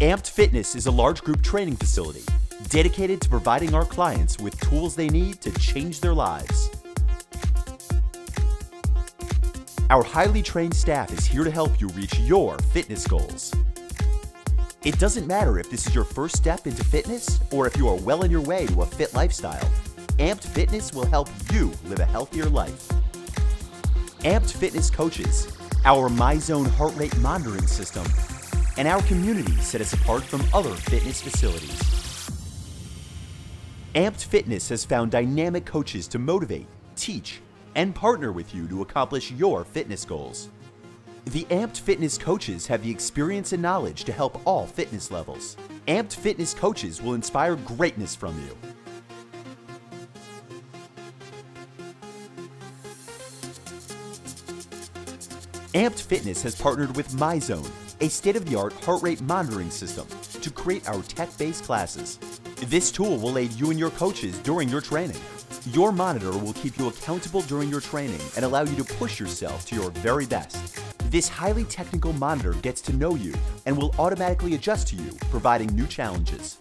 Amped Fitness is a large group training facility dedicated to providing our clients with tools they need to change their lives. Our highly trained staff is here to help you reach your fitness goals. It doesn't matter if this is your first step into fitness or if you are well on your way to a fit lifestyle, Amped Fitness will help you live a healthier life. Amped Fitness coaches, our MyZone heart rate monitoring system, and our community set us apart from other fitness facilities. Amped Fitness has found dynamic coaches to motivate, teach, and partner with you to accomplish your fitness goals. The Amped Fitness coaches have the experience and knowledge to help all fitness levels. Amped Fitness coaches will inspire greatness from you. Amped Fitness has partnered with MyZone, a state-of-the-art heart rate monitoring system, to create our tech-based classes. This tool will aid you and your coaches during your training. Your monitor will keep you accountable during your training and allow you to push yourself to your very best. This highly technical monitor gets to know you and will automatically adjust to you, providing new challenges.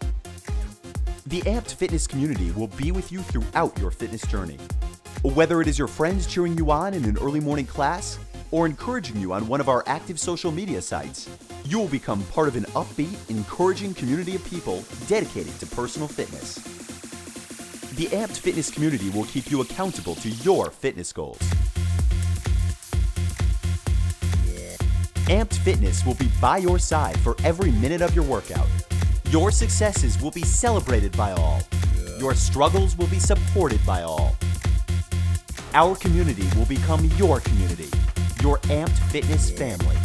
The Amped Fitness community will be with you throughout your fitness journey. Whether it is your friends cheering you on in an early morning class or encouraging you on one of our active social media sites, you will become part of an upbeat, encouraging community of people dedicated to personal fitness. The Amped Fitness community will keep you accountable to your fitness goals. Amped Fitness will be by your side for every minute of your workout. Your successes will be celebrated by all. Your struggles will be supported by all. Our community will become your community, your Amped Fitness family.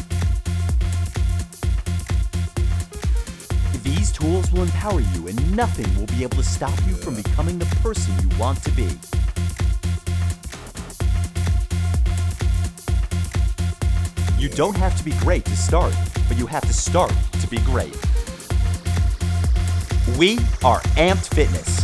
These tools will empower you and nothing will be able to stop you from becoming the person you want to be. You don't have to be great to start, but you have to start to be great. We are Amped Fitness.